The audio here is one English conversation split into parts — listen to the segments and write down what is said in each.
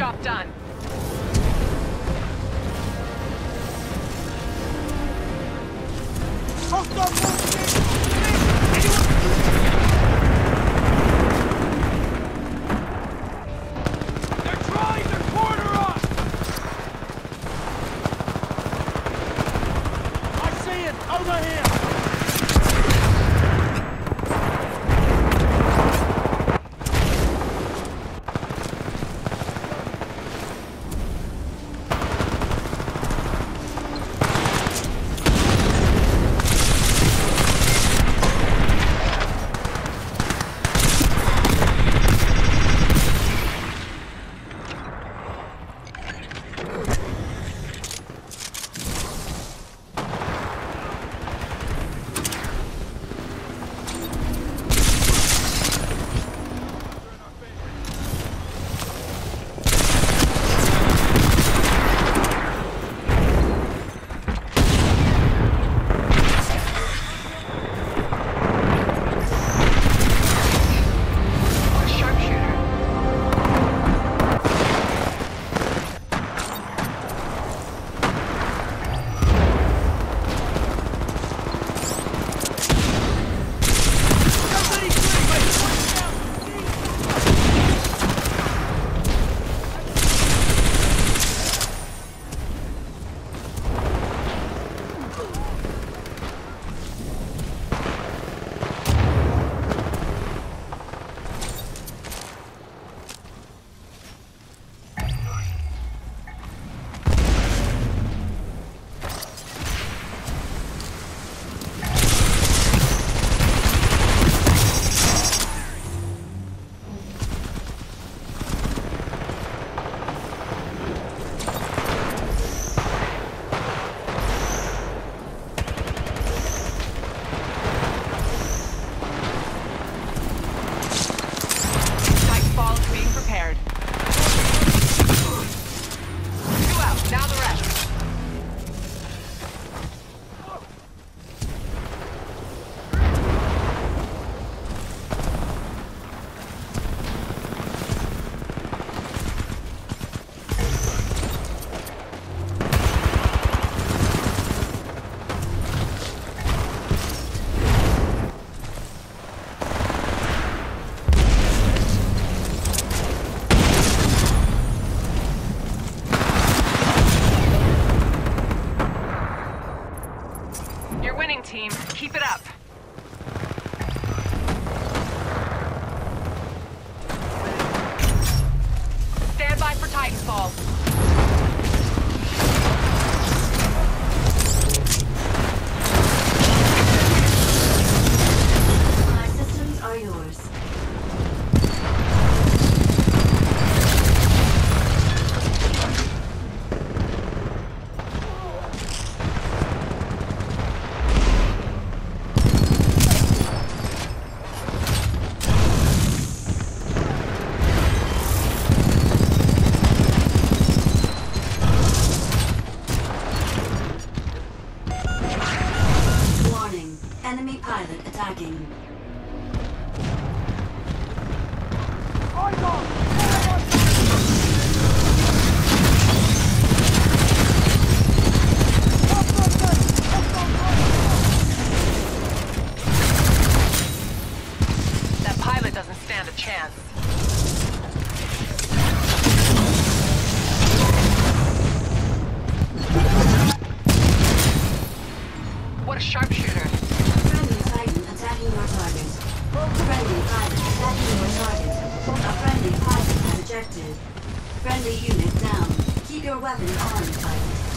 Job done. Nightfall. Friendly unit down. Keep your weapon on.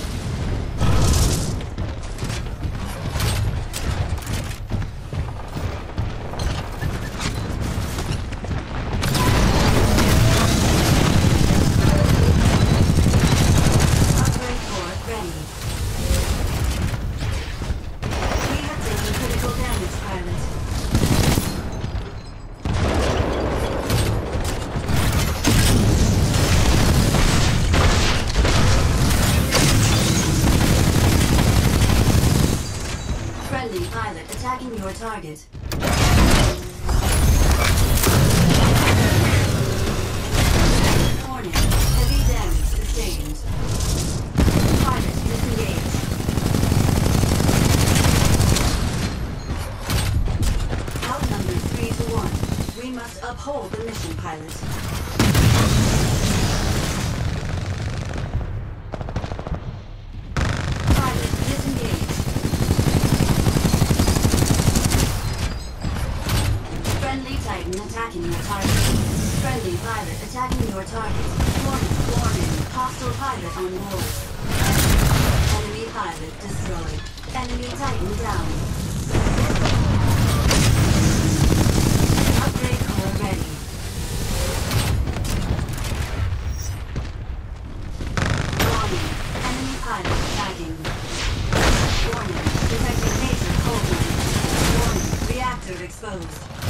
target. Friendly Titan attacking your target. Friendly pilot attacking your target. Warning, warning. Hostile pirate on board. Enemy pilot destroyed. Enemy Titan down. Enemy pirate tagging. Exposed.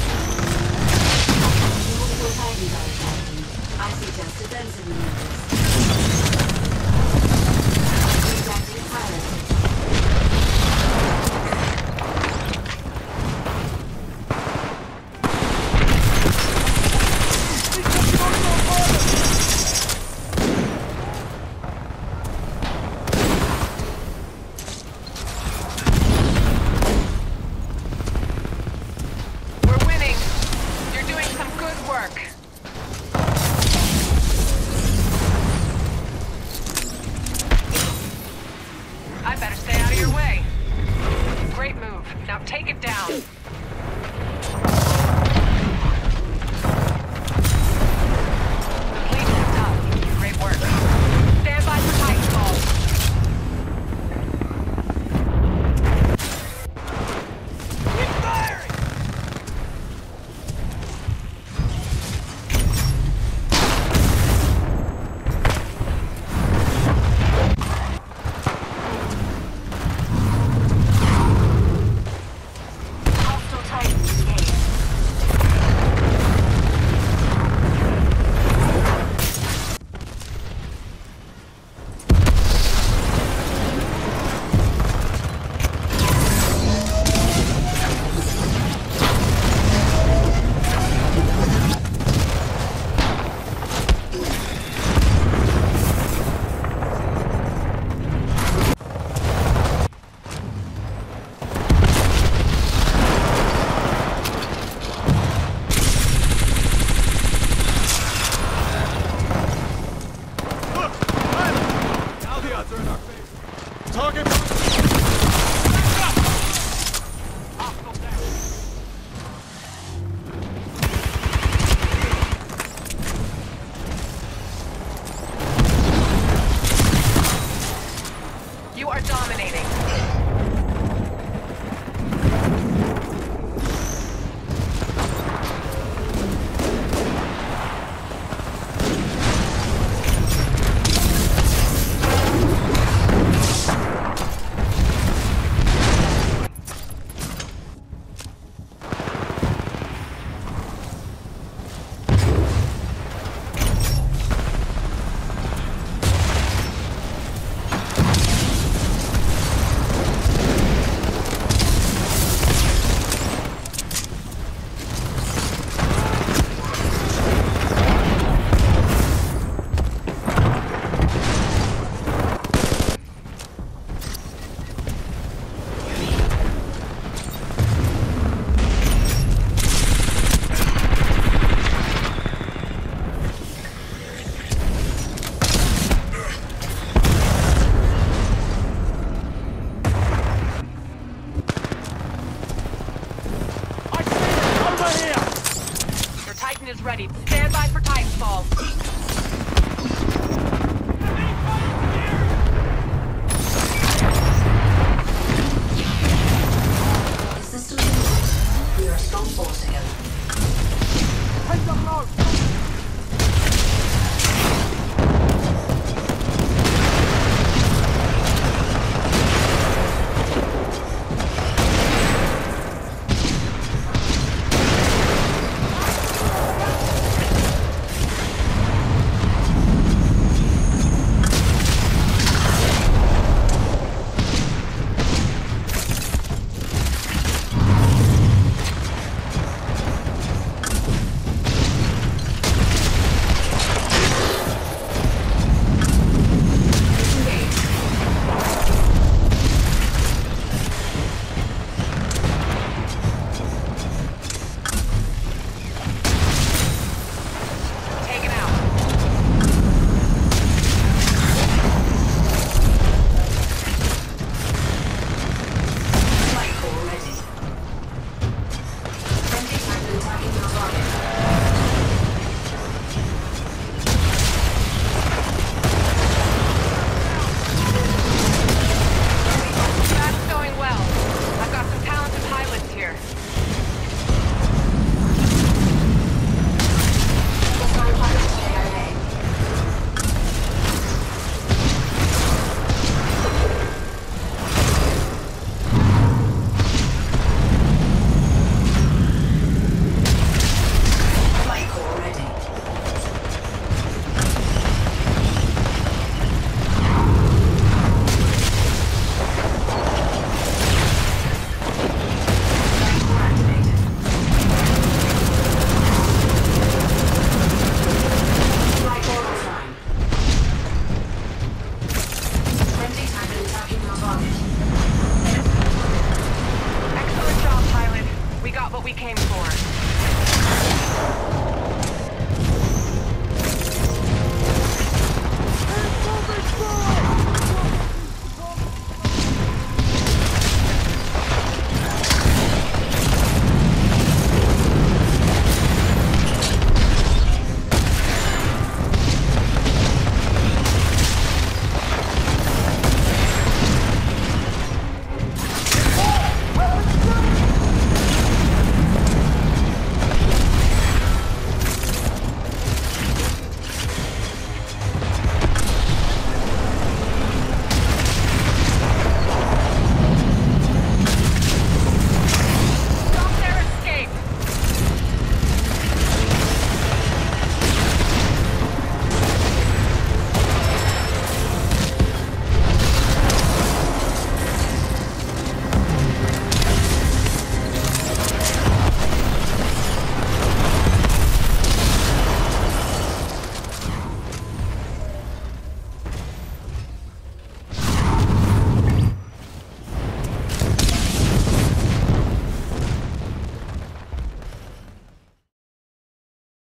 Multiple Titans are attacking. I suggest defensive maneuvers. Take it down.